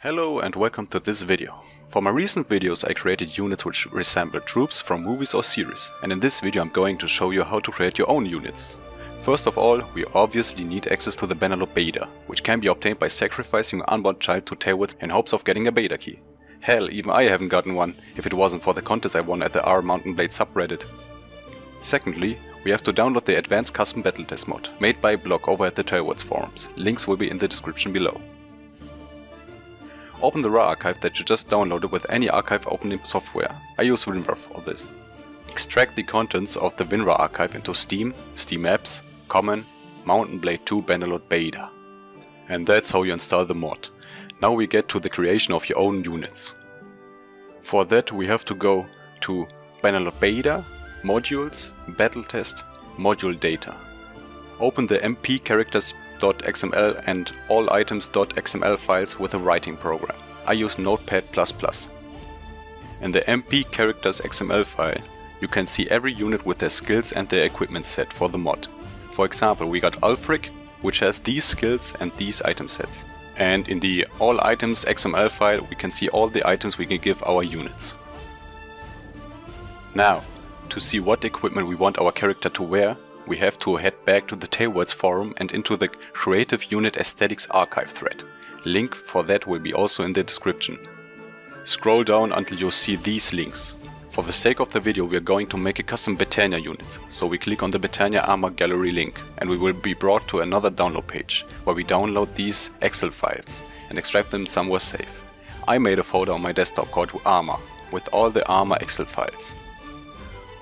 Hello and welcome to this video. For my recent videos I created units which resemble troops from movies or series and in this video I'm going to show you how to create your own units. First of all, we obviously need access to the Bannerlord beta, which can be obtained by sacrificing an unborn child to TaleWorlds in hopes of getting a beta key. Hell, even I haven't gotten one, if it wasn't for the contest I won at the R Mount and Blade subreddit. Secondly, we have to download the Advanced Custom Battle Test mod, made by Block over at the TaleWorlds forums. Links will be in the description below. Open the RAR archive that you just downloaded with any archive opening software. I use WinRAR for this. Extract the contents of the WinRAR archive into Steam, Steam Apps, Common, Mount and Blade 2 Bannerlord Beta. And that's how you install the mod. Now we get to the creation of your own units. For that we have to go to Bannerlord Beta, Modules, Battle Test, Module Data. Open the MP characters .xml and all items.xml files with a writing program. I use Notepad++. In the MP characters XML file, you can see every unit with their skills and their equipment set for the mod. For example, we got Ulfric, which has these skills and these item sets. And in the all items XML file, we can see all the items we can give our units. Now, to see what equipment we want our character to wear, we have to head back to the TaleWorlds forum and into the Creative Unit Aesthetics archive thread. Link for that will be also in the description. Scroll down until you see these links. For the sake of the video we are going to make a custom Battania unit, so we click on the Battania Armor Gallery link and we will be brought to another download page, where we download these Excel files and extract them somewhere safe. I made a folder on my desktop called Armor, with all the Armor Excel files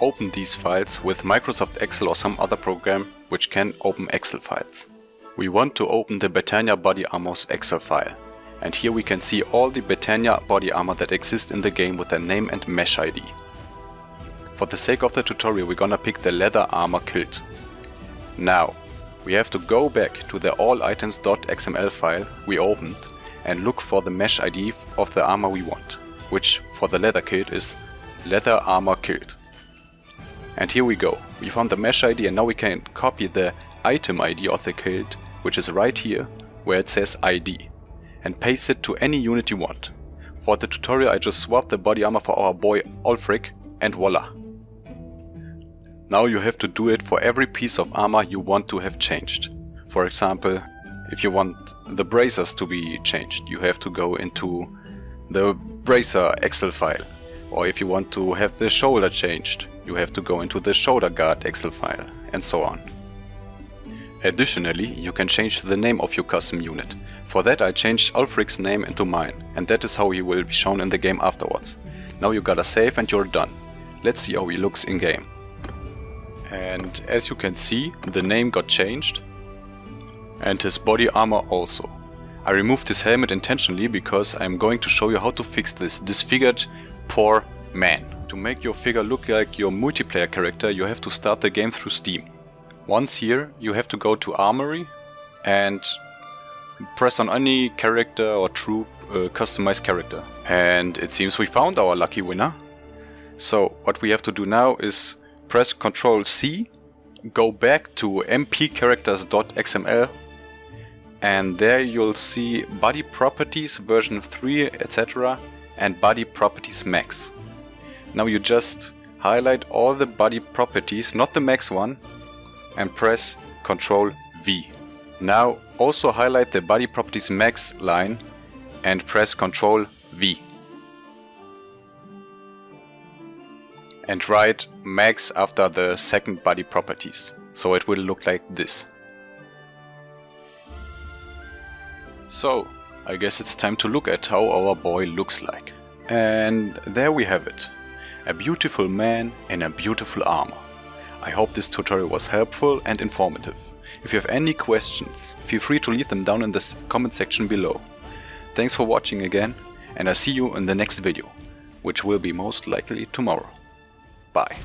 open these files with Microsoft Excel or some other program which can open Excel files. We want to open the Battania Body Armor's Excel file. And here we can see all the Battania body armor that exist in the game with their name and mesh ID. For the sake of the tutorial we're gonna pick the leather armor kilt. Now, we have to go back to the allitems.xml file we opened and look for the mesh ID of the armor we want, which for the leather kilt is leather armor kilt. And here we go. We found the mesh ID and now we can copy the item ID of the kilt, which is right here, where it says ID, and paste it to any unit you want. For the tutorial I just swapped the body armor for our boy Ulfric and voila. Now you have to do it for every piece of armor you want to have changed. For example, if you want the bracers to be changed, you have to go into the bracer Excel file. Or if you want to have the shoulder changed, you have to go into the shoulder guard Excel file, and so on. Additionally, you can change the name of your custom unit. For that I changed Ulfric's name into mine, and that is how he will be shown in the game afterwards. Now you gotta save and you're done. Let's see how he looks in game. And as you can see, the name got changed, and his body armor also. I removed his helmet intentionally because I'm going to show you how to fix this disfigured poor man. To make your figure look like your multiplayer character, you have to start the game through Steam. Once here, you have to go to Armory and press on any character or troop, uh, customize character. And it seems we found our lucky winner. So what we have to do now is press Ctrl C, go back to mpcharacters.xml and there you'll see body properties version 3 etc and body properties max. Now you just highlight all the body properties, not the max one, and press Ctrl V. Now also highlight the body properties max line and press Ctrl V. And write max after the second body properties. So it will look like this. So, I guess it's time to look at how our boy looks like. And there we have it a beautiful man in a beautiful armor. I hope this tutorial was helpful and informative. If you have any questions, feel free to leave them down in the comment section below. Thanks for watching again, and I see you in the next video, which will be most likely tomorrow. Bye.